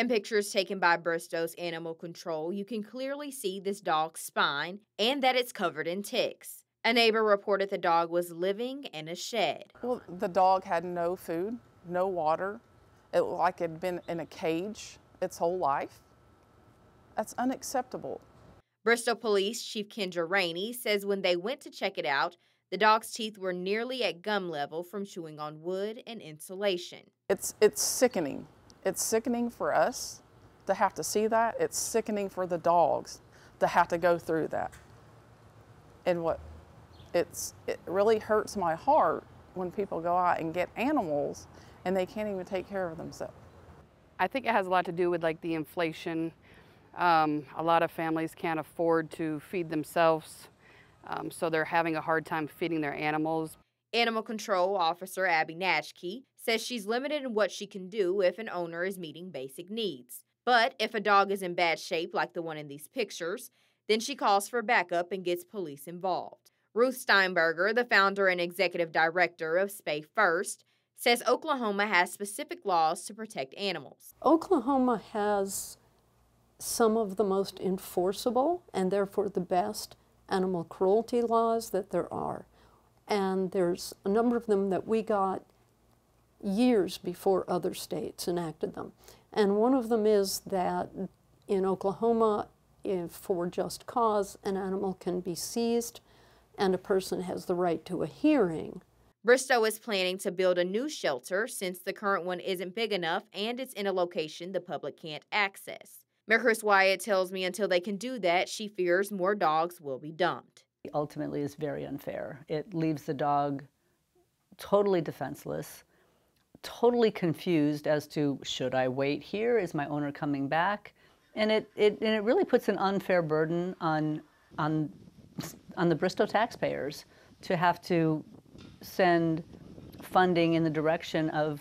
In pictures taken by Bristow's Animal Control, you can clearly see this dog's spine and that it's covered in ticks. A neighbor reported the dog was living in a shed. Well, the dog had no food, no water. It like it had been in a cage its whole life. That's unacceptable. Bristow Police Chief Kendra Rainey says when they went to check it out, the dog's teeth were nearly at gum level from chewing on wood and insulation. It's, it's sickening. It's sickening for us to have to see that. It's sickening for the dogs to have to go through that. And what it's, it really hurts my heart when people go out and get animals and they can't even take care of themselves. I think it has a lot to do with like the inflation. Um, a lot of families can't afford to feed themselves, um, so they're having a hard time feeding their animals. Animal Control Officer Abby Natchke says she's limited in what she can do if an owner is meeting basic needs. But if a dog is in bad shape, like the one in these pictures, then she calls for backup and gets police involved. Ruth Steinberger, the founder and executive director of Spay First, says Oklahoma has specific laws to protect animals. Oklahoma has some of the most enforceable and therefore the best animal cruelty laws that there are. And there's a number of them that we got years before other states enacted them. And one of them is that in Oklahoma, if for just cause, an animal can be seized and a person has the right to a hearing. Bristow is planning to build a new shelter since the current one isn't big enough and it's in a location the public can't access. Mayor Chris Wyatt tells me until they can do that, she fears more dogs will be dumped. Ultimately, is very unfair. It leaves the dog totally defenseless, totally confused as to should I wait here? Is my owner coming back? And it, it, and it really puts an unfair burden on, on, on the Bristow taxpayers to have to send funding in the direction of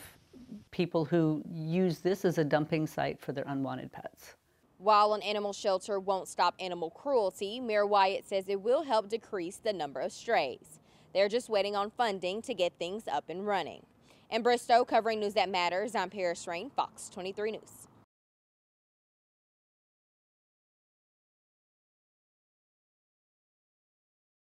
people who use this as a dumping site for their unwanted pets. While an animal shelter won't stop animal cruelty, Mayor Wyatt says it will help decrease the number of strays. They're just waiting on funding to get things up and running. In Bristow, covering News That Matters, I'm Paris Rain, Fox 23 News.